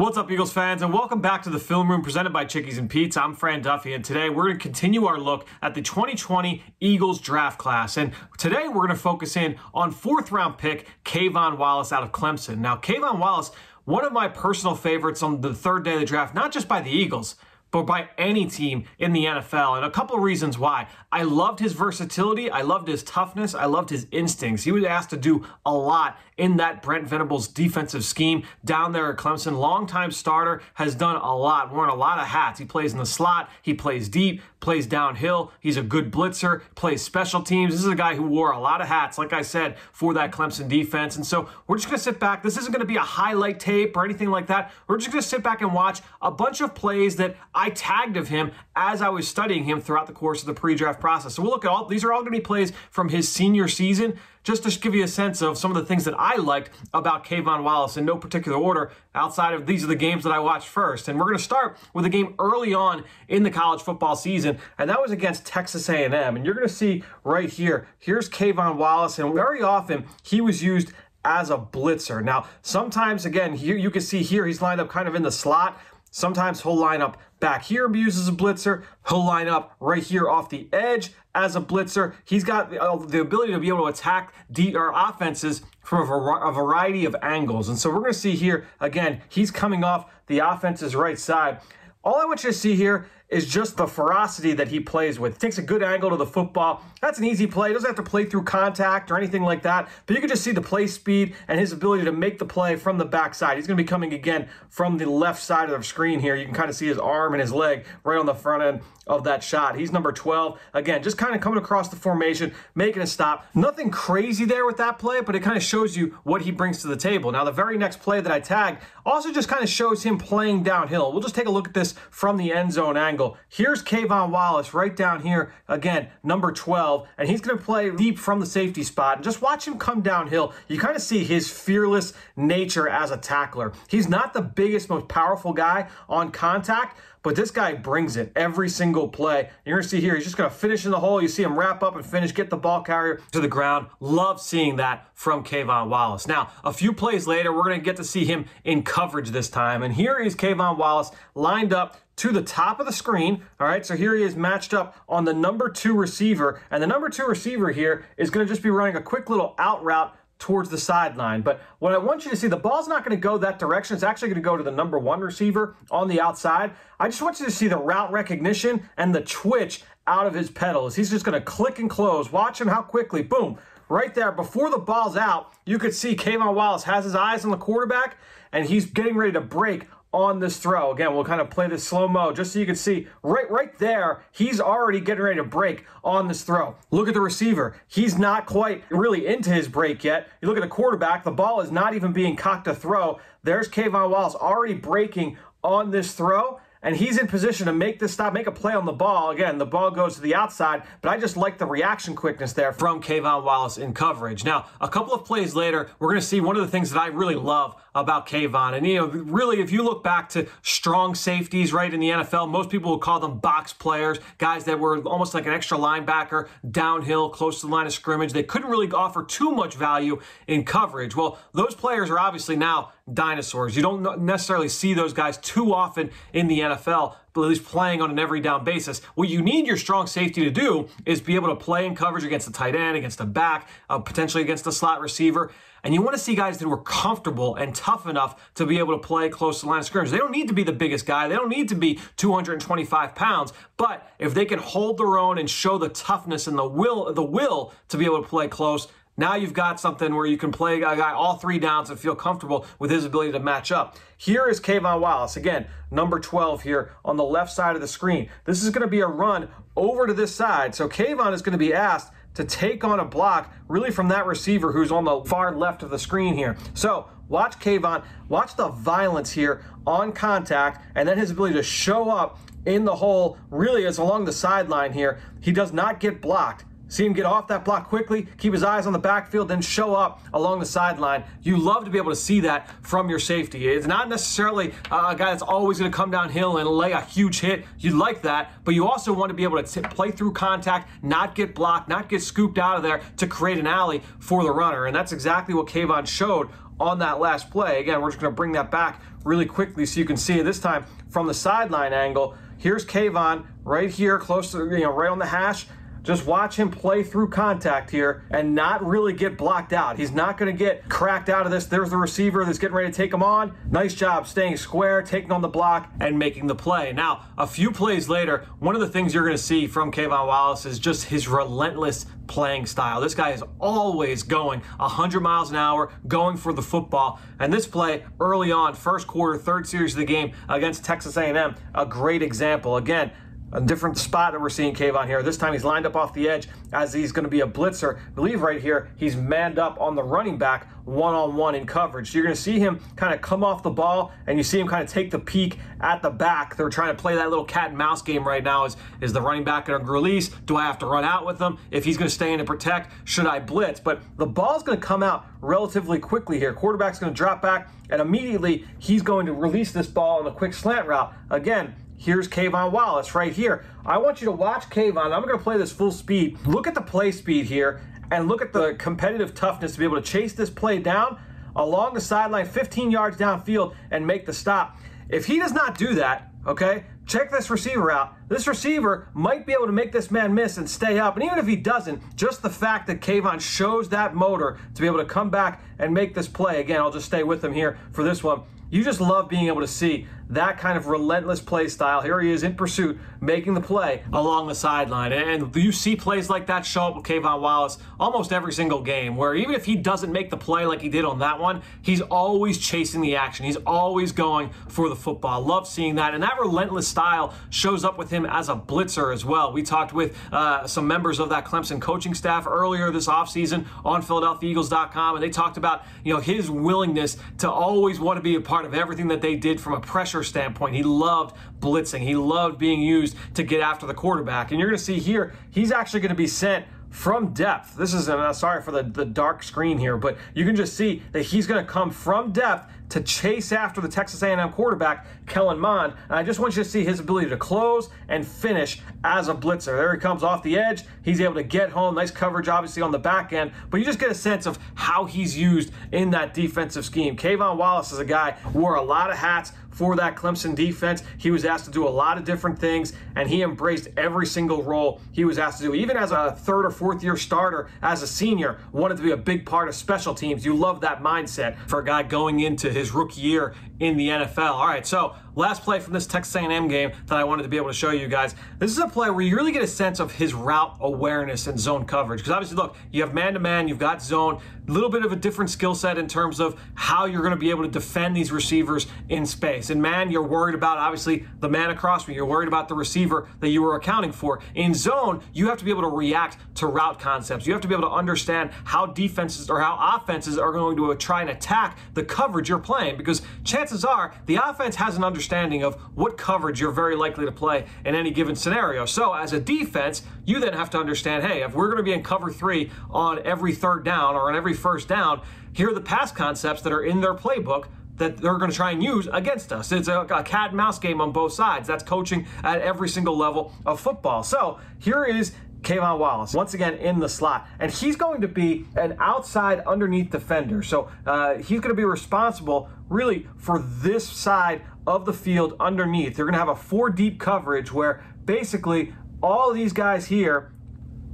What's up, Eagles fans, and welcome back to the Film Room presented by Chickie's and Pete's. I'm Fran Duffy, and today we're going to continue our look at the 2020 Eagles draft class. And today we're going to focus in on fourth round pick K'Von Wallace out of Clemson. Now, K'Von Wallace, one of my personal favorites on the third day of the draft, not just by the Eagles, but by any team in the NFL. And a couple reasons why. I loved his versatility. I loved his toughness. I loved his instincts. He was asked to do a lot in that Brent Venables defensive scheme down there at Clemson. Longtime starter, has done a lot, worn a lot of hats. He plays in the slot, he plays deep, plays downhill. He's a good blitzer, plays special teams. This is a guy who wore a lot of hats, like I said, for that Clemson defense. And so we're just going to sit back. This isn't going to be a highlight tape or anything like that. We're just going to sit back and watch a bunch of plays that I tagged of him as I was studying him throughout the course of the pre-draft process. So we'll look at all, these are all going to be plays from his senior season just to give you a sense of some of the things that I liked about K'Von Wallace in no particular order outside of these are the games that I watched first. And we're going to start with a game early on in the college football season, and that was against Texas A&M. And you're going to see right here, here's K'Von Wallace, and very often he was used as a blitzer. Now, sometimes, again, here you can see here he's lined up kind of in the slot. Sometimes he'll line up back here as a blitzer. He'll line up right here off the edge as a blitzer. He's got the, uh, ability to be able to attack D, or offenses from a variety of angles. And so we're going to see here, again, he's coming off the offense's right side. All I want you to see here is just the ferocity that he plays with. Takes a good angle to the football. That's an easy play. Doesn't have to play through contact or anything like that. But you can just see the play speed and his ability to make the play from the backside. He's going to be coming again from the left side of the screen here. You can kind of see his arm and his leg right on the front end of that shot. He's number 12. Again, just kind of coming across the formation, making a stop. Nothing crazy there with that play, but it kind of shows you what he brings to the table. Now, the very next play that I tagged also just kind of shows him playing downhill. We'll just take a look at this from the end zone angle angle. Here's K'Von Wallace right down here, again, number 12, and he's going to play deep from the safety spot. And just watch him come downhill. You kind of see his fearless nature as a tackler. He's not the biggest, most powerful guy on contact, but this guy brings it every single play. You're going to see here, he's just going to finish in the hole. You see him wrap up and finish, get the ball carrier to the ground. Love seeing that from K'Von Wallace. Now, a few plays later, we're going to get to see him in coverage this time. And here is K'Von Wallace lined up to the top of the screen. All right, so here he is matched up on the number two receiver. And the number two receiver here is going to just be running a quick little out route towards the sideline. But what I want you to see, the ball's not going to go that direction. It's actually going to go to the number one receiver on the outside. I just want you to see the route recognition and the twitch out of his pedals. He's just going to click and close. Watch him how quickly, boom, right there, before the ball's out, you could see K'Von Wallace has his eyes on the quarterback and he's getting ready to break on this throw. Again, we'll kind of play this slow mo just so you can see right right there, he's already getting ready to break on this throw. Look at the receiver. He's not quite really into his break yet. You look at the quarterback, the ball is not even being cocked to throw. There's K'Von Wallace already breaking on this throw and he's in position to make this stop, make a play on the ball. Again, the ball goes to the outside, but I just like the reaction quickness there from K'Von Wallace in coverage. Now, a couple of plays later, we're going to see one of the things that I really love about K'Von. And, you know, really, if you look back to strong safeties, right, in the NFL, most people would call them box players, guys that were almost like an extra linebacker, downhill, close to the line of scrimmage. They couldn't really offer too much value in coverage. Well, those players are obviously now dinosaurs. You don't necessarily see those guys too often in the NFL, but at least playing on an every down basis. What you need your strong safety to do is be able to play in coverage against the tight end, against the back, uh, potentially against the slot receiver. And you want to see guys that are comfortable and tough enough to be able to play close to the line of scrimmage. They don't need to be the biggest guy. They don't need to be 225 pounds. But if they can hold their own and show the toughness and the will, the will to be able to play close, now you've got something where you can play a guy all three downs and feel comfortable with his ability to match up. Here is K'Von Wallace, again, number 12 here on the left side of the screen. This is going to be a run over to this side. So K'Von is going to be asked to take on a block really from that receiver who's on the far left of the screen here. So watch K'Von, watch the violence here on contact, and then his ability to show up in the hole really is along the sideline here. He does not get blocked. See him get off that block quickly, keep his eyes on the backfield, then show up along the sideline. You love to be able to see that from your safety. It's not necessarily uh, a guy that's always going to come downhill and lay a huge hit. You'd like that, but you also want to be able to play through contact, not get blocked, not get scooped out of there to create an alley for the runner. And that's exactly what K'Von showed on that last play. Again, we're just going to bring that back really quickly so you can see it this time from the sideline angle. Here's K'Von right here, close to, you know, right on the hash. Just watch him play through contact here and not really get blocked out. He's not going to get cracked out of this. There's the receiver that's getting ready to take him on. Nice job staying square, taking on the block, and making the play. Now, a few plays later, one of the things you're going to see from K'Von Wallace is just his relentless playing style. This guy is always going 100 miles an hour, going for the football. And this play early on, first quarter, third series of the game against Texas A&M, a great example. Again, a different spot that we're seeing K'Von here. This time he's lined up off the edge as he's going to be a blitzer. I believe right here he's manned up on the running back one on one in coverage. So you're going to see him kind of come off the ball and you see him kind of take the peek at the back. They're trying to play that little cat and mouse game right now. Is, is the running back going to release? Do I have to run out with him? If he's going to stay in and protect, should I blitz? But the ball's going to come out relatively quickly here. Quarterback's going to drop back and immediately he's going to release this ball on a quick slant route. Again, Here's K'Von Wallace right here. I want you to watch K'Von. I'm going to play this full speed. Look at the play speed here and look at the competitive toughness to be able to chase this play down along the sideline 15 yards downfield and make the stop. If he does not do that, okay, check this receiver out. This receiver might be able to make this man miss and stay up. And even if he doesn't, just the fact that K'Von shows that motor to be able to come back and make this play. Again, I'll just stay with him here for this one. You just love being able to see that kind of relentless play style. Here he is in pursuit, making the play along the sideline. And you see plays like that show up with K'Von Wallace almost every single game, where even if he doesn't make the play like he did on that one, he's always chasing the action. He's always going for the football. Love seeing that. And that relentless style shows up with him as a blitzer as well. We talked with uh, some members of that Clemson coaching staff earlier this offseason on PhiladelphiaEagles.com, and they talked about you know his willingness to always want to be a part of everything that they did from a pressure pressure standpoint. He loved blitzing. He loved being used to get after the quarterback. And you're going to see here, he's actually going to be sent from depth. This is, I'm sorry for the, the dark screen here, but you can just see that he's going to come from depth to chase after the Texas A&M quarterback, Kellen Mond. And I just want you to see his ability to close and finish as a blitzer. There he comes off the edge. He's able to get home. Nice coverage, obviously, on the back end. But you just get a sense of how he's used in that defensive scheme. K'Von Wallace is a guy wore a lot of hats for that Clemson defense. He was asked to do a lot of different things, and he embraced every single role he was asked to do. Even as a third or fourth year starter, as a senior, wanted to be a big part of special teams. You love that mindset for a guy going into his rookie year in the NFL. All right, so last play from this Texas A&M game that I wanted to be able to show you guys. This is a play where you really get a sense of his route awareness and zone coverage. Because obviously, look, you have man-to-man, you've got zone, a little bit of a different skill set in terms of how you're going to be able to defend these receivers in space. And man, you're worried about, obviously, the man across me. You're worried about the receiver that you were accounting for. In zone, you have to be able to react to route concepts. You have to be able to understand how defenses or how offenses are going to try and attack the coverage you're playing. Because chances are, the offense has an understanding understanding of what coverage you're very likely to play in any given scenario. So as a defense, you then have to understand, hey, if we're going to be in cover three on every third down or on every first down, here are the pass concepts that are in their playbook that they're going to try and use against us. It's a, a, cat and mouse game on both sides. That's coaching at every single level of football. So here is K'Von Wallace, once again in the slot. And he's going to be an outside underneath defender. So uh, he's going to be responsible really for this side of the field underneath. They're going to have a four deep coverage where basically all these guys here,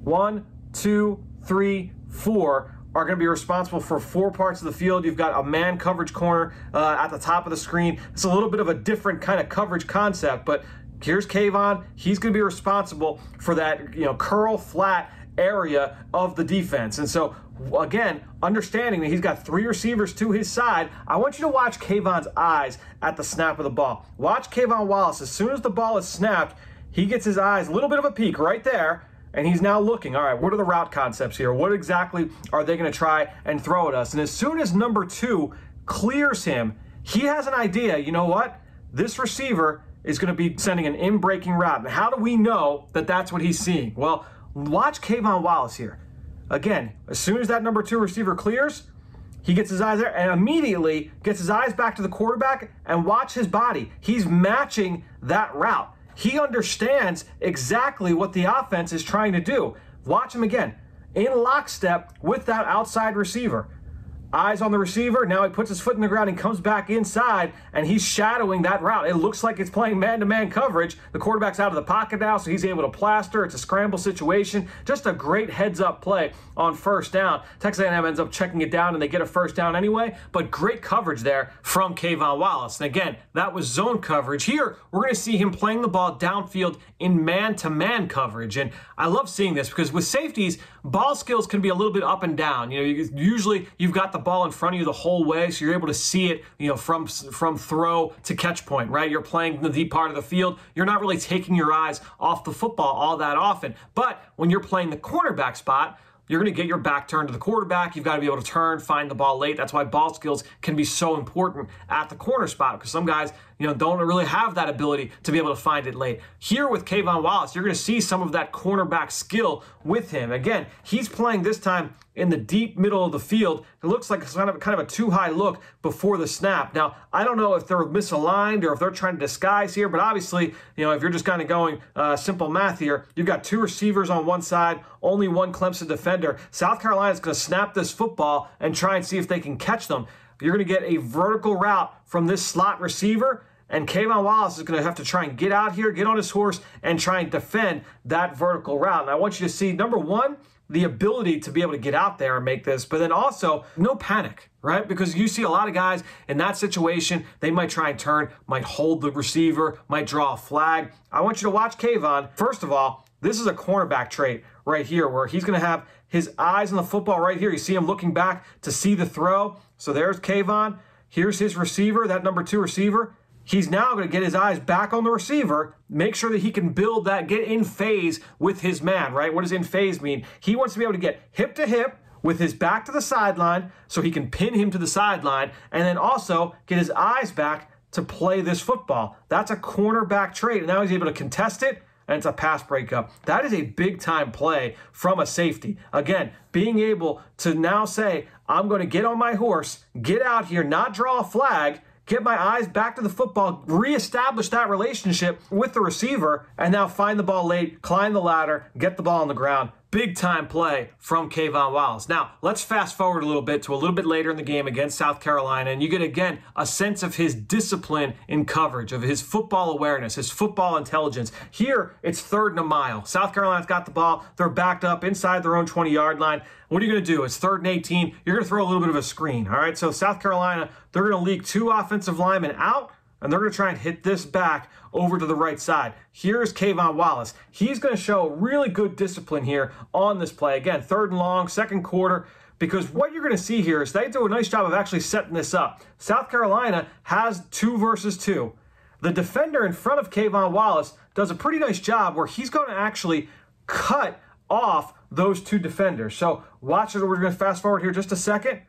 one, two, three, four, are going to be responsible for four parts of the field. You've got a man coverage corner uh, at the top of the screen. It's a little bit of a different kind of coverage concept, but here's K'Von. He's going to be responsible for that, you know, curl flat area of the defense. And so, again, understanding that he's got three receivers to his side, I want you to watch K'Von's eyes at the snap of the ball. Watch K'Von Wallace. As soon as the ball is snapped, he gets his eyes a little bit of a peek right there. And he's now looking, all right, what are the route concepts here? What exactly are they going to try and throw at us? And as soon as number two clears him, he has an idea. You know what? This receiver is going to be sending an in breaking route. And how do we know that that's what he's seeing? Well, watch K'Von Wallace here. Again, as soon as that number two receiver clears, he gets his eyes there and immediately gets his eyes back to the quarterback and watch his body. He's matching that route. He understands exactly what the offense is trying to do. Watch him again in lockstep with that outside receiver. Eyes on the receiver. Now he puts his foot in the ground and comes back inside, and he's shadowing that route. It looks like it's playing man to man coverage. The quarterback's out of the pocket now, so he's able to plaster. It's a scramble situation. Just a great heads up play on first down. Texas A&M ends up checking it down, and they get a first down anyway. But great coverage there from K'Von Wallace. And again, that was zone coverage. Here, we're going to see him playing the ball downfield in man to man coverage. And I love seeing this because with safeties, ball skills can be a little bit up and down. You know, usually you've got the ball in front of you the whole way, so you're able to see it, you know, from from throw to catch point, right? You're playing the deep part of the field. You're not really taking your eyes off the football all that often. But when you're playing the cornerback spot, you're going to get your back turned to the quarterback. You've got to be able to turn, find the ball late. That's why ball skills can be so important at the corner spot because some guys, you know, don't really have that ability to be able to find it late. Here with K'Von Wallace, you're going to see some of that cornerback skill with him. Again, he's playing this time in the deep middle of the field. It looks like kind of kind of a too high look before the snap. Now, I don't know if they're misaligned or if they're trying to disguise here, but obviously, you know, if you're just kind of going uh, simple math here, you've got two receivers on one side, only one Clemson defender. South Carolina is going to snap this football and try and see if they can catch them. You're going to get a vertical route from this slot receiver. And K'Von Wallace is going to have to try and get out here, get on his horse, and try and defend that vertical route. And I want you to see number one, the ability to be able to get out there and make this, but then also no panic, right? Because you see a lot of guys in that situation, they might try and turn, might hold the receiver, might draw a flag. I want you to watch K'Von. First of all, this is a cornerback trait right here where he's going to have his eyes on the football right here. You see him looking back to see the throw. So there's K'Von. Here's his receiver, that number two receiver. He's now going to get his eyes back on the receiver, make sure that he can build that, get in phase with his man, right? What does in phase mean? He wants to be able to get hip to hip with his back to the sideline so he can pin him to the sideline and then also get his eyes back to play this football. That's a cornerback trait. And now he's able to contest it and it's a pass breakup. That is a big time play from a safety. Again, being able to now say, I'm going to get on my horse, get out here, not draw a flag, get my eyes back to the football, reestablish that relationship with the receiver, and now find the ball late, climb the ladder, get the ball on the ground. Big time play from K'Von Wallace. Now, let's fast forward a little bit to a little bit later in the game against South Carolina, and you get again a sense of his discipline in coverage, of his football awareness, his football intelligence. Here, it's third and a mile. South Carolina's got the ball, they're backed up inside their own 20 yard line. What are you going to do? It's third and 18. You're going to throw a little bit of a screen. All right. So South Carolina, they're going to leak two offensive linemen out, and they're going to try and hit this back over to the right side. Here's K'Von Wallace. He's going to show really good discipline here on this play. Again, third and long, second quarter. Because what you're going to see here is they do a nice job of actually setting this up. South Carolina has two versus two. The defender in front of K'Von Wallace does a pretty nice job where he's going to actually cut off those two defenders. So watch it. We're going to fast forward here just a second.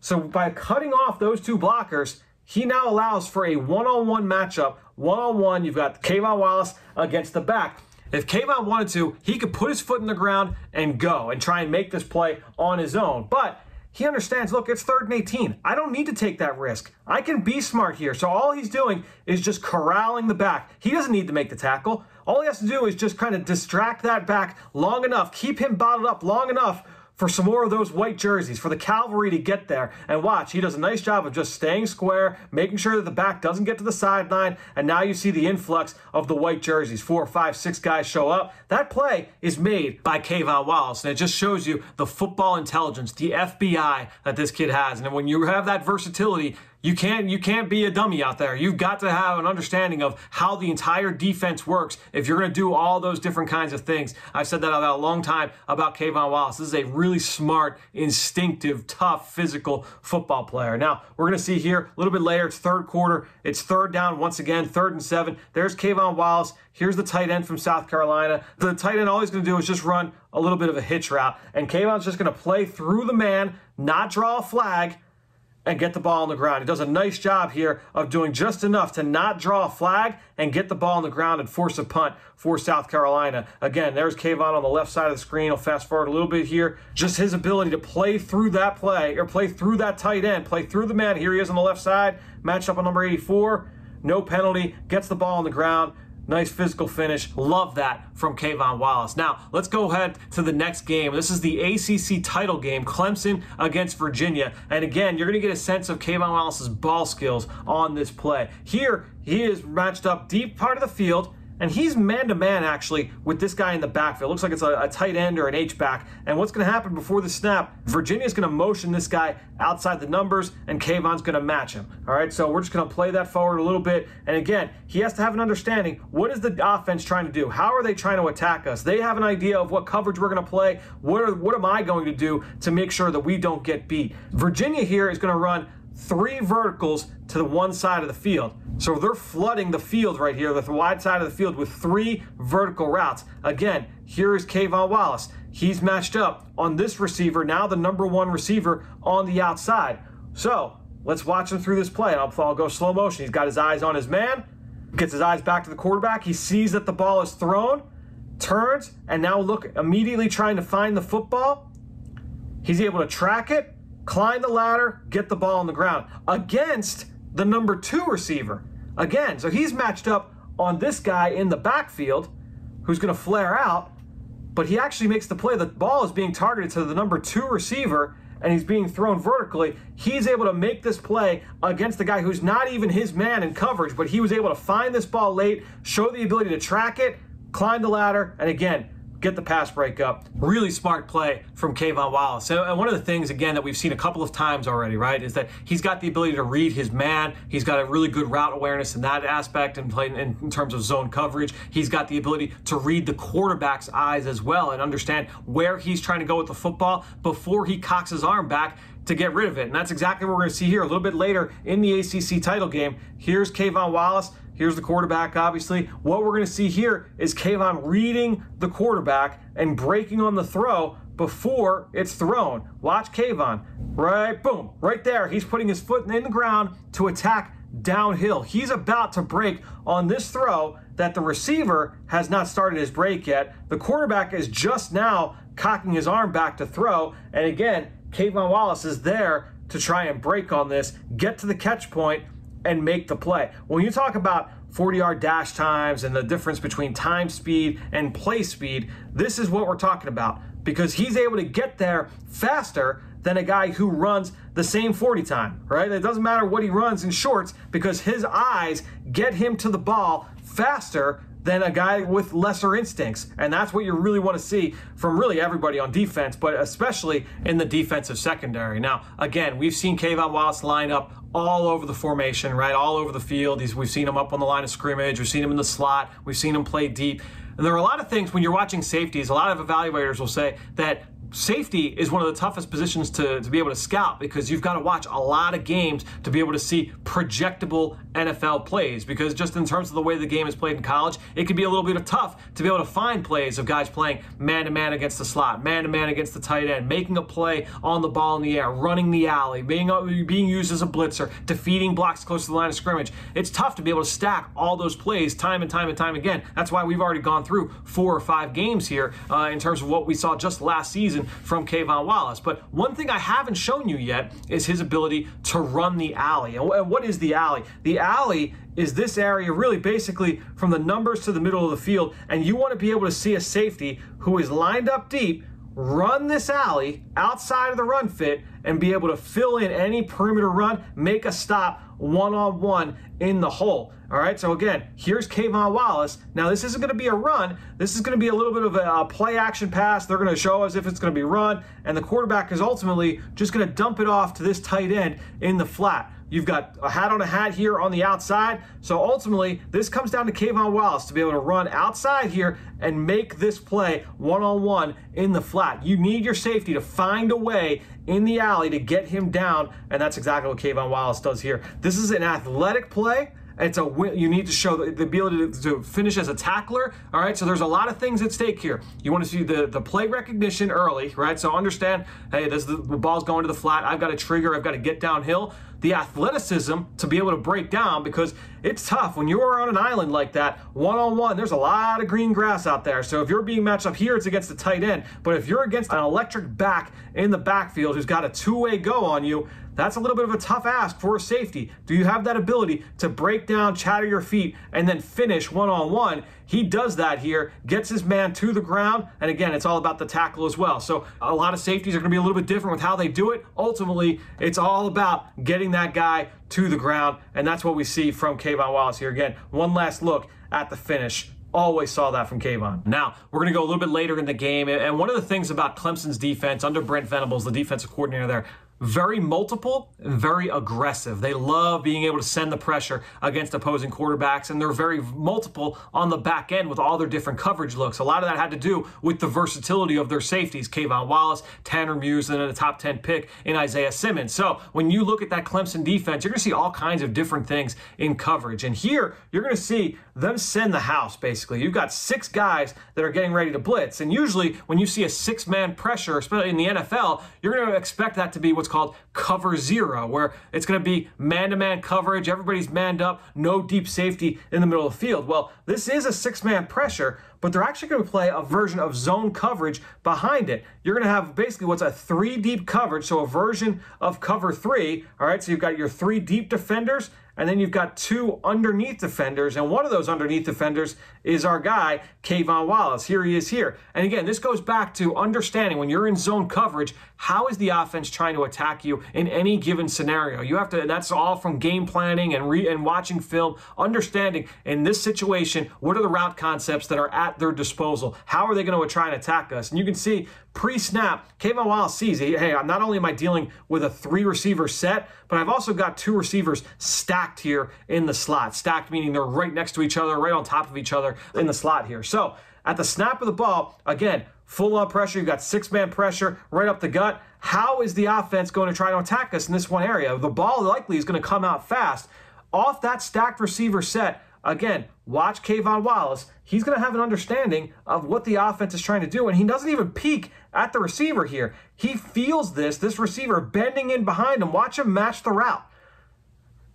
So by cutting off those two blockers, he now allows for a one-on-one matchup. One-on-one, you've got K'Von Wallace against the back. If K'Von wanted to, he could put his foot in the ground and go and try and make this play on his own. But he understands, look, it's third and 18. I don't need to take that risk. I can be smart here. So all he's doing is just corralling the back. He doesn't need to make the tackle. All he has to do is just kind of distract that back long enough, keep him bottled up long enough for some more of those white jerseys, for the cavalry to get there. And watch, he does a nice job of just staying square, making sure that the back doesn't get to the sideline. And now you see the influx of the white jerseys. Four, five, six guys show up. That play is made by K'Von Wallace. And it just shows you the football intelligence, the FBI that this kid has. And when you have that versatility, you can't you can't be a dummy out there. You've got to have an understanding of how the entire defense works if you're going to do all those different kinds of things. I've said that a long time about K'Von Wallace. This is a really smart, instinctive, tough, physical football player. Now, we're going to see here a little bit later, it's third quarter. It's third down once again, third and seven. There's K'Von Wallace. Here's the tight end from South Carolina. The tight end, all he's going to do is just run a little bit of a hitch route. And K'Von's just going to play through the man, not draw a flag, and get the ball on the ground. He does a nice job here of doing just enough to not draw a flag and get the ball on the ground and force a punt for South Carolina. Again, there's K'Von on the left side of the screen. I'll fast forward a little bit here. Just his ability to play through that play or play through that tight end, play through the man. Here he is on the left side, matched up on number 84. No penalty, gets the ball on the ground. Nice physical finish. Love that from K'Von Wallace. Now, let's go ahead to the next game. This is the ACC title game, Clemson against Virginia. And again, you're going to get a sense of K'Von Wallace's ball skills on this play. Here, he is matched up deep part of the field and he's man to man actually with this guy in the backfield. Looks like it's a, a tight end or an H back. And what's going to happen before the snap? Virginia's going to motion this guy outside the numbers, and K'Von's going to match him. All right, so we're just going to play that forward a little bit. And again, he has to have an understanding what is the offense trying to do? How are they trying to attack us? They have an idea of what coverage we're going to play. What, are, what am I going to do to make sure that we don't get beat? Virginia here is going to run three verticals to the one side of the field. So they're flooding the field right here, the wide side of the field, with three vertical routes. Again, here is K'Von Wallace. He's matched up on this receiver, now the number one receiver on the outside. So let's watch him through this play. I'll, I'll go slow motion. He's got his eyes on his man, gets his eyes back to the quarterback. He sees that the ball is thrown, turns, and now look immediately trying to find the football. He's able to track it, climb the ladder, get the ball on the ground against the number two receiver. Again, so he's matched up on this guy in the backfield who's going to flare out, but he actually makes the play. The ball is being targeted to the number two receiver and he's being thrown vertically. He's able to make this play against the guy who's not even his man in coverage, but he was able to find this ball late, show the ability to track it, climb the ladder, and again, get the pass break up. Really smart play from K'Von Wallace. And uh, one of the things, again, that we've seen a couple of times already, right, is that he's got the ability to read his man. He's got a really good route awareness in that aspect and play in, terms of zone coverage. He's got the ability to read the quarterback's eyes as well and understand where he's trying to go with the football before he cocks his arm back to get rid of it. And that's exactly what we're going to see here a little bit later in the ACC title game. Here's K'Von Wallace Here's the quarterback, obviously. What we're going to see here is K'Von reading the quarterback and breaking on the throw before it's thrown. Watch K'Von. Right, boom, right there. He's putting his foot in the ground to attack downhill. He's about to break on this throw that the receiver has not started his break yet. The quarterback is just now cocking his arm back to throw. And again, K'Von Wallace is there to try and break on this, get to the catch point, and make the play. When you talk about 40 yard dash times and the difference between time speed and play speed, this is what we're talking about because he's able to get there faster than a guy who runs the same 40 time, right? It doesn't matter what he runs in shorts because his eyes get him to the ball faster than a guy with lesser instincts. And that's what you really want to see from really everybody on defense, but especially in the defensive secondary. Now, again, we've seen K'Von Wallace line up all over the formation, right? All over the field. He's, we've seen him up on the line of scrimmage. We've seen him in the slot. We've seen him play deep. And there are a lot of things when you're watching safeties, a lot of evaluators will say that safety is one of the toughest positions to, to be able to scout because you've got to watch a lot of games to be able to see projectable NFL plays. Because just in terms of the way the game is played in college, it can be a little bit of tough to be able to find plays of guys playing man to man against the slot, man to man against the tight end, making a play on the ball in the air, running the alley, being, uh, being used as a blitzer, defeating blocks close to the line of scrimmage. It's tough to be able to stack all those plays time and time and time again. That's why we've already gone through four or five games here uh, in terms of what we saw just last season season from K'Von Wallace. But one thing I haven't shown you yet is his ability to run the alley. And what is the alley? The alley is this area really basically from the numbers to the middle of the field. And you want to be able to see a safety who is lined up deep run this alley outside of the run fit and be able to fill in any perimeter run, make a stop one on one in the hole. All right, so again, here's K'Von Wallace. Now, this isn't going to be a run. This is going to be a little bit of a, play action pass. They're going to show us if it's going to be run, and the quarterback is ultimately just going to dump it off to this tight end in the flat. You've got a hat on a hat here on the outside. So ultimately, this comes down to K'Von Wallace to be able to run outside here and make this play one on one in the flat. You need your safety to find a way in the alley to get him down, and that's exactly what K'Von Wallace does here. This is an athletic play It's a win. You need to show the, the ability to, to, finish as a tackler. All right. So there's a lot of things at stake here. You want to see the, the play recognition early, right? So understand, hey, this the, the ball's going to the flat. I've got to trigger. I've got to get downhill the athleticism to be able to break down because it's tough when you're on an island like that, one on one. There's a lot of green grass out there. So if you're being matched up here, it's against a tight end. But if you're against an electric back in the backfield who's got a two way go on you, that's a little bit of a tough ask for a safety. Do you have that ability to break down, chatter your feet, and then finish one on one? He does that here, gets his man to the ground, and again, it's all about the tackle as well. So a lot of safeties are going to be a little bit different with how they do it. Ultimately, it's all about getting that guy to the ground, and that's what we see from K'Von Wallace here. Again, one last look at the finish always saw that from K'Von. Now, we're going to go a little bit later in the game. And one of the things about Clemson's defense under Brent Venables, the defensive coordinator there, very multiple and very aggressive. They love being able to send the pressure against opposing quarterbacks, and they're very multiple on the back end with all their different coverage looks. A lot of that had to do with the versatility of their safeties, K'Von Wallace, Tanner Muse, and then a top 10 pick in Isaiah Simmons. So when you look at that Clemson defense, you're going to see all kinds of different things in coverage. And here, you're going to see them send the house, basically. You've got six guys that are getting ready to blitz. And usually, when you see a six man pressure, especially in the NFL, you're going to expect that to be what's called cover zero, where it's going to be man to man coverage. Everybody's manned up, no deep safety in the middle of the field. Well, this is a six man pressure, but they're actually going to play a version of zone coverage behind it. You're going to have basically what's a three deep coverage, so a version of cover three. All right, so you've got your three deep defenders and then you've got two underneath defenders, and one of those underneath defenders is our guy, K'Von Wallace. Here he is here. And again, this goes back to understanding when you're in zone coverage, how is the offense trying to attack you in any given scenario? You have to, that's all from game planning and re, and watching film, understanding in this situation, what are the route concepts that are at their disposal? How are they going to try and attack us? And you can see pre-snap, K'Von Wallace sees, hey, I'm not only am I dealing with a three receiver set, but I've also got two receivers stacked here in the slot. Stacked meaning they're right next to each other, right on top of each other in the slot here. So at the snap of the ball, again, full on pressure, you've got six man pressure right up the gut. How is the offense going to try to attack us in this one area? The ball likely is going to come out fast. Off that stacked receiver set, again, watch K'Von Wallace. He's going to have an understanding of what the offense is trying to do, and he doesn't even peek at the receiver here. He feels this, this receiver bending in behind him. Watch him match the route.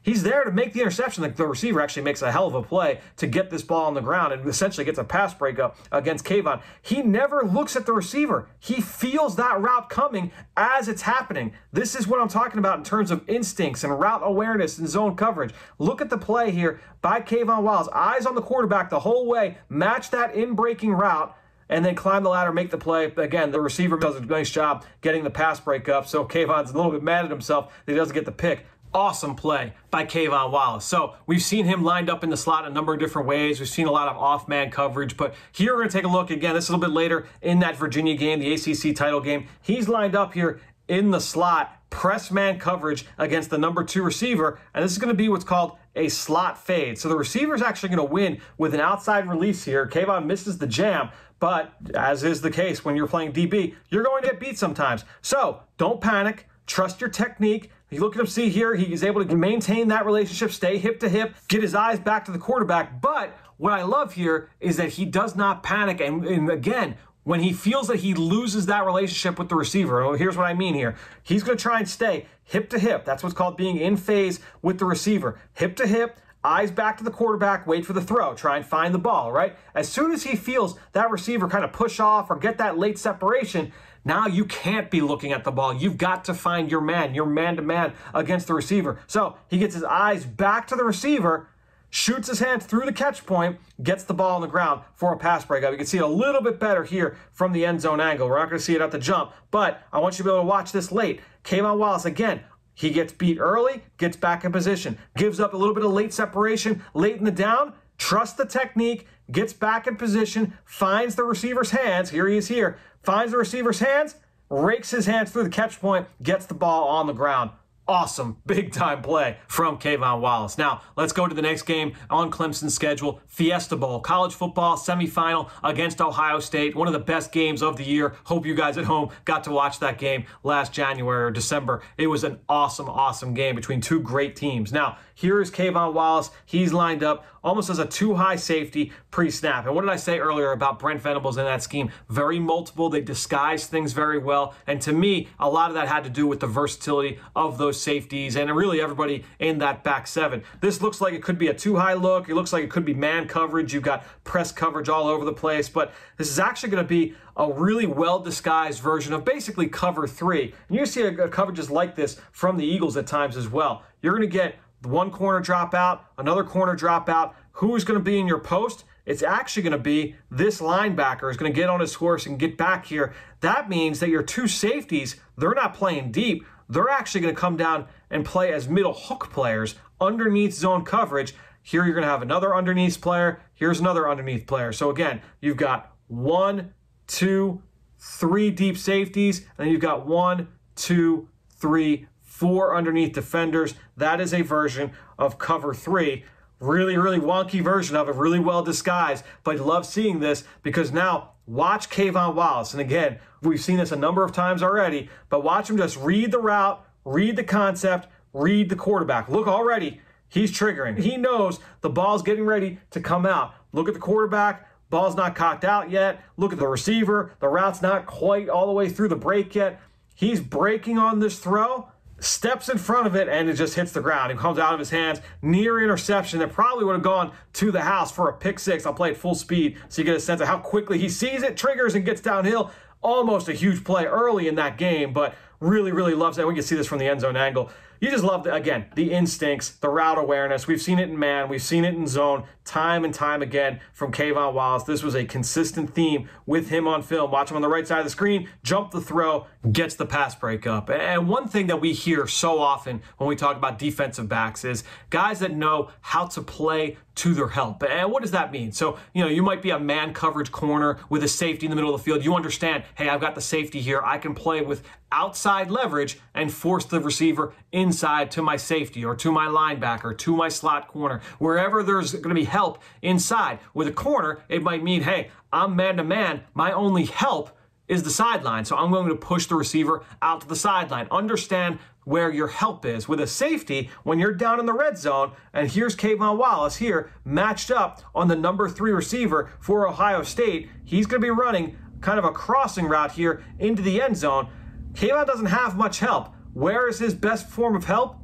He's there to make the interception. Like the receiver actually makes a hell of a play to get this ball on the ground and essentially gets a pass breakup against K'Von. He never looks at the receiver. He feels that route coming as it's happening. This is what I'm talking about in terms of instincts and route awareness and zone coverage. Look at the play here by K'Von Wallace. Eyes on the quarterback the whole way. Match that in breaking route and then climb the ladder, make the play. Again, the receiver does a nice job getting the pass breakup. So K'Von's a little bit mad at himself that he doesn't get the pick awesome play by K'Von Wallace. So we've seen him lined up in the slot a number of different ways. We've seen a lot of off-man coverage, but here we're going to take a look again. This is a little bit later in that Virginia game, the ACC title game. He's lined up here in the slot, press man coverage against the number two receiver, and this is going to be what's called a slot fade. So the receiver is actually going to win with an outside release here. K'Von misses the jam, but as is the case when you're playing DB, you're going to get beat sometimes. So don't panic. Trust your technique. You look at him, see here, he's able to maintain that relationship, stay hip to hip, get his eyes back to the quarterback. But what I love here is that he does not panic. And, and again, when he feels that he loses that relationship with the receiver, oh, here's what I mean here. He's going to try and stay hip to hip. That's what's called being in phase with the receiver. Hip to hip, eyes back to the quarterback, wait for the throw, try and find the ball, right? As soon as he feels that receiver kind of push off or get that late separation, now you can't be looking at the ball. You've got to find your man, your man to man against the receiver. So he gets his eyes back to the receiver, shoots his hand through the catch point, gets the ball on the ground for a pass breakup. You can see it a little bit better here from the end zone angle. We're not going to see it at the jump, but I want you to be able to watch this late. K'Von Wallace, again, he gets beat early, gets back in position, gives up a little bit of late separation late in the down, trusts the technique, gets back in position, finds the receiver's hands. Here he is here, finds the receiver's hands, rakes his hands through the catch point, gets the ball on the ground. awesome big time play from K'Von Wallace. Now, let's go to the next game on Clemson's schedule Fiesta Bowl, college football semifinal against Ohio State. One of the best games of the year. Hope you guys at home got to watch that game last January or December. It was an awesome, awesome game between two great teams. Now, here is K'Von Wallace. He's lined up almost as a two high safety pre snap. And what did I say earlier about Brent Venables in that scheme? Very multiple. They disguise things very well. And to me, a lot of that had to do with the versatility of those safeties and really everybody in that back seven. This looks like it could be a two high look. It looks like it could be man coverage. You've got press coverage all over the place. But this is actually going to be a really well disguised version of basically cover three. And you see a, a coverages like this from the Eagles at times as well. You're going to get one corner drop out, another corner drop out. Who's going to be in your post? It's actually going to be this linebacker is going to get on his horse and get back here. That means that your two safeties, they're not playing deep. They're actually going to come down and play as middle hook players underneath zone coverage. Here you're going to have another underneath player. Here's another underneath player. So again, you've got one, two, three deep safeties, and then you've got one, two, three, four underneath defenders. That is a version of cover three. Really, really wonky version of it, really well disguised. But love seeing this because now watch K'Von Wallace. And again, we've seen this a number of times already, but watch him just read the route, read the concept, read the quarterback. Look already, he's triggering. He knows the ball's getting ready to come out. Look at the quarterback. Ball's not cocked out yet. Look at the receiver. The route's not quite all the way through the break yet. He's breaking on this throw steps in front of it and it just hits the ground. It comes out of his hands, near interception that probably would have gone to the house for a pick six. I'll play it full speed so you get a sense of how quickly he sees it, triggers, and gets downhill. Almost a huge play early in that game, but really, really loves that. We can see this from the end zone angle you just love, the, again, the instincts, the route awareness. We've seen it in man, we've seen it in zone time and time again from K'Von Wallace. This was a consistent theme with him on film. Watch him on the right side of the screen, jump the throw, gets the pass breakup. And one thing that we hear so often when we talk about defensive backs is guys that know how to play to their help. And what does that mean? So, you know, you might be a man coverage corner with a safety in the middle of the field. You understand, hey, I've got the safety here. I can play with outside leverage and force the receiver inside to my safety or to my linebacker, to my slot corner, wherever there's going to be help inside. With a corner, it might mean, hey, I'm man to man. My only help is the sideline. So I'm going to push the receiver out to the sideline. Understand where your help is. With a safety, when you're down in the red zone, and here's K'Von Wallace here matched up on the number three receiver for Ohio State, he's going to be running kind of a crossing route here into the end zone. K'Von doesn't have much help. Where is his best form of help?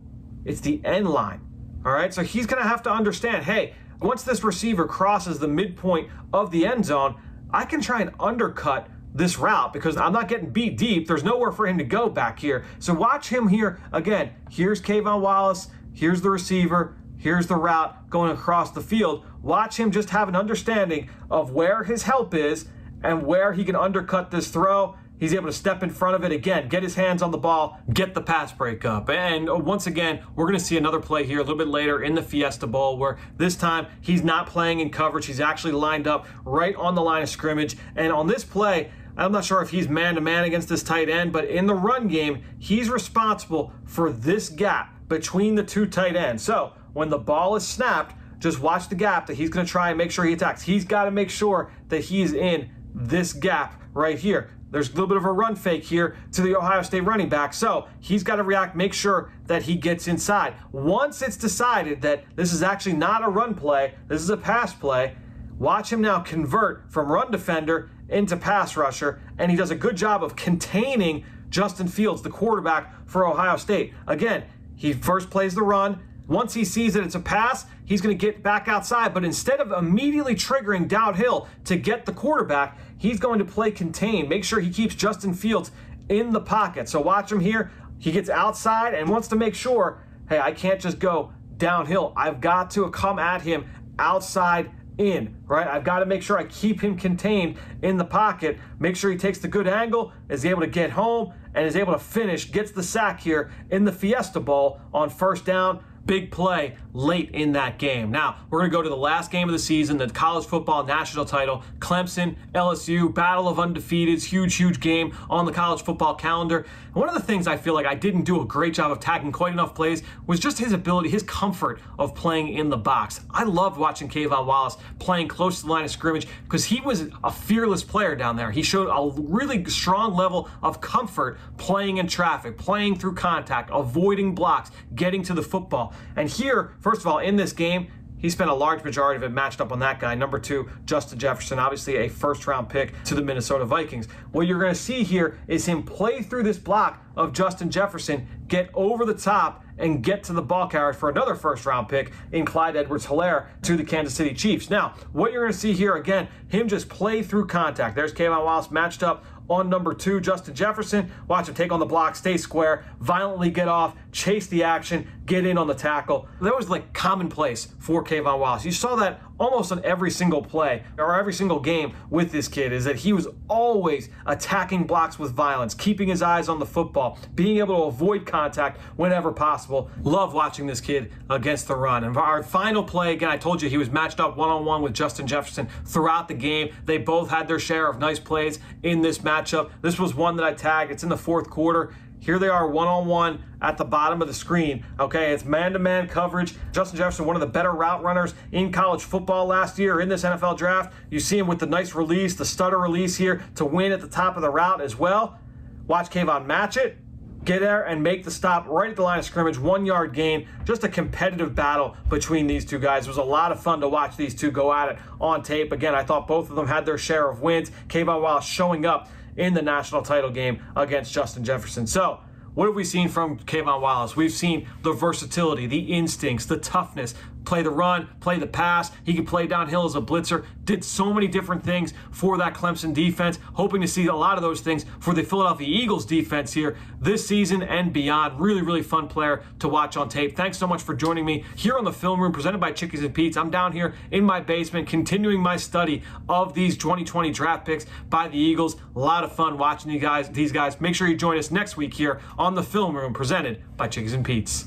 It's the end line. All right, so he's going to have to understand hey, once this receiver crosses the midpoint of the end zone, I can try and undercut this route because I'm not getting beat deep. There's nowhere for him to go back here. So watch him here again. Here's K'Von Wallace. Here's the receiver. Here's the route going across the field. Watch him just have an understanding of where his help is and where he can undercut this throw. He's able to step in front of it again, get his hands on the ball, get the pass break up. And uh, once again, we're going to see another play here a little bit later in the Fiesta Bowl where this time he's not playing in coverage. He's actually lined up right on the line of scrimmage. And on this play, I'm not sure if he's man to man against this tight end, but in the run game, he's responsible for this gap between the two tight ends. So when the ball is snapped, just watch the gap that he's going to try and make sure he attacks. He's got to make sure that he's in this gap right here. There's a little bit of a run fake here to the Ohio State running back. So he's got to react, make sure that he gets inside. Once it's decided that this is actually not a run play, this is a pass play, watch him now convert from run defender into pass rusher, and he does a good job of containing Justin Fields, the quarterback for Ohio State. Again, he first plays the run. Once he sees that it's a pass, he's going to get back outside. But instead of immediately triggering downhill to get the quarterback, he's going to play contain. Make sure he keeps Justin Fields in the pocket. So watch him here. He gets outside and wants to make sure, hey, I can't just go downhill. I've got to come at him outside in, right? I've got to make sure I keep him contained in the pocket, make sure he takes the good angle, is able to get home, and is able to finish, gets the sack here in the Fiesta Bowl on first down. Big play late in that game. Now, we're going to go to the last game of the season, the college football national title, Clemson, LSU, battle of undefeateds, huge, huge game on the college football calendar. And one of the things I feel like I didn't do a great job of tagging quite enough plays was just his ability, his comfort of playing in the box. I loved watching K'Von Wallace playing close to the line of scrimmage because he was a fearless player down there. He showed a really strong level of comfort playing in traffic, playing through contact, avoiding blocks, getting to the football. And here, first of all, in this game, he spent a large majority of it matched up on that guy. Number two, Justin Jefferson, obviously a first round pick to the Minnesota Vikings. What you're going to see here is him play through this block of Justin Jefferson, get over the top, and get to the ball carrier for another first round pick in Clyde Edwards Helaire to the Kansas City Chiefs. Now, what you're going to see here again, him just play through contact. There's K'Von Wallace matched up on number two, Justin Jefferson. Watch him take on the block, stay square, violently get off, chase the action, get in on the tackle. That was like commonplace for K'Von Wallace. You saw that almost on every single play or every single game with this kid is that he was always attacking blocks with violence, keeping his eyes on the football, being able to avoid contact whenever possible. Love watching this kid against the run. And our final play, again, I told you he was matched up one on one with Justin Jefferson throughout the game. They both had their share of nice plays in this matchup. This was one that I tagged. It's in the fourth quarter. Here they are one on one at the bottom of the screen. Okay, it's man to man coverage. Justin Jefferson, one of the better route runners in college football last year in this NFL draft. You see him with the nice release, the stutter release here to win at the top of the route as well. Watch K'Von match it, get there and make the stop right at the line of scrimmage, one yard gain. Just a competitive battle between these two guys. It was a lot of fun to watch these two go at it on tape. Again, I thought both of them had their share of wins. K'Von Wallace showing up in the national title game against Justin Jefferson. So, what have we seen from K'Von Wallace? We've seen the versatility, the instincts, the toughness, play the run, play the pass. He could play downhill as a blitzer. Did so many different things for that Clemson defense. Hoping to see a lot of those things for the Philadelphia Eagles defense here this season and beyond. Really, really fun player to watch on tape. Thanks so much for joining me here on the film room presented by Chickie's and Pete's. I'm down here in my basement continuing my study of these 2020 draft picks by the Eagles. A lot of fun watching you guys, these guys. Make sure you join us next week here on the film room presented by Chickie's and Pete's.